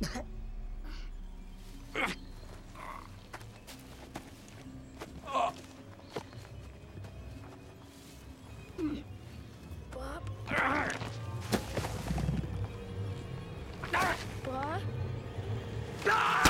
Bob. Bob? Ah!